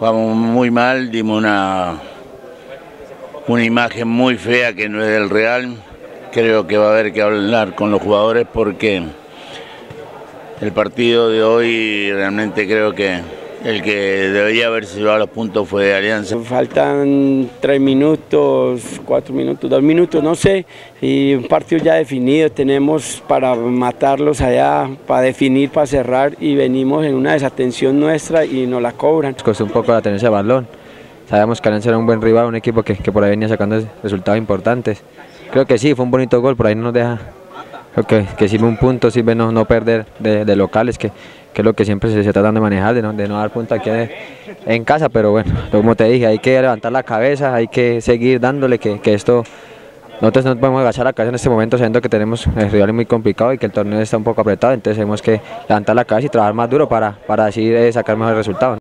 Jugamos muy mal, dimos una, una imagen muy fea que no es del Real. Creo que va a haber que hablar con los jugadores porque el partido de hoy realmente creo que el que debería haberse llevado los puntos fue de Alianza. Faltan tres minutos, cuatro minutos, dos minutos, no sé, y un partido ya definido, tenemos para matarlos allá, para definir, para cerrar, y venimos en una desatención nuestra y nos la cobran. Nos costó un poco la tenencia de balón, sabemos que Alianza era un buen rival, un equipo que, que por ahí venía sacando resultados importantes. Creo que sí, fue un bonito gol, por ahí no nos deja Creo que, que sirve un punto, sirve no, no perder de, de locales, que, que, es lo que siempre se, se trata de manejar, de no, de no dar punto aquí en casa, pero bueno, como te dije, hay que levantar la cabeza, hay que seguir dándole que, esto nosotros no podemos agachar la cabeza en este momento sabiendo que tenemos el rival muy complicado y que el torneo está un poco apretado, entonces tenemos que levantar la cabeza y trabajar más duro para, para así eh, sacar mejores resultados.